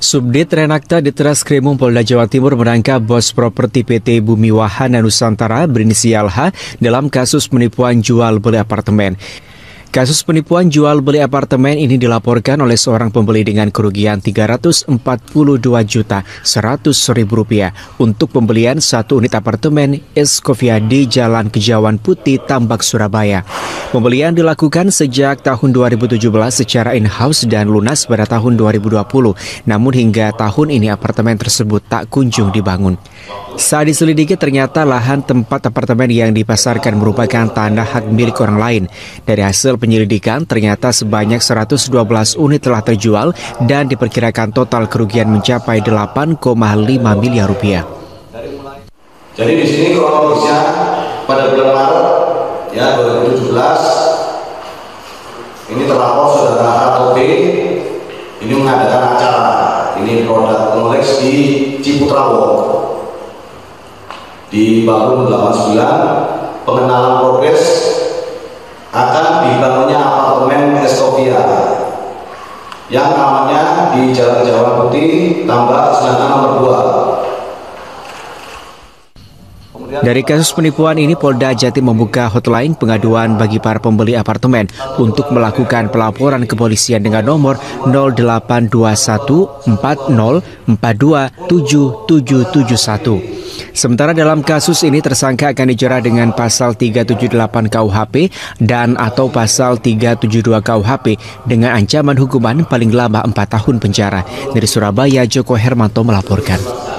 Subdit Renakta di Treskrimum Polda Jawa Timur menangkap bos properti PT Bumi Wahana Nusantara berinisial H dalam kasus penipuan jual beli apartemen. Kasus penipuan jual beli apartemen ini dilaporkan oleh seorang pembeli dengan kerugian 342 juta 100 ribu rupiah untuk pembelian satu unit apartemen Escovia di Jalan Kejawan Putih, Tambak, Surabaya. Pembelian dilakukan sejak tahun 2017 secara in-house dan lunas pada tahun 2020. Namun hingga tahun ini apartemen tersebut tak kunjung dibangun. Saat diselidiki ternyata lahan tempat apartemen yang dipasarkan merupakan tanah hak milik orang lain. Dari hasil penyelidikan ternyata sebanyak 112 unit telah terjual dan diperkirakan total kerugian mencapai 8,5 miliar rupiah. Jadi di sini kronologisnya pada bulan Maret ya 2017 ini terlapor saudara A atau B ini mengadakan acara ini produk Rolex di Ciputrawo di Bangun 89 pengenalan progres akan dibangunnya apartemen Estovia yang namanya di Jalan Jawa Putih tambah sedangkan nomor 2 Dari kasus penipuan ini, Polda Jatim membuka hotline pengaduan bagi para pembeli apartemen untuk melakukan pelaporan kepolisian dengan nomor 082140427771. Sementara dalam kasus ini tersangka akan dijerat dengan pasal 378 KUHP dan atau pasal 372 KUHP dengan ancaman hukuman paling lama 4 tahun penjara. Dari Surabaya, Joko Hermanto melaporkan.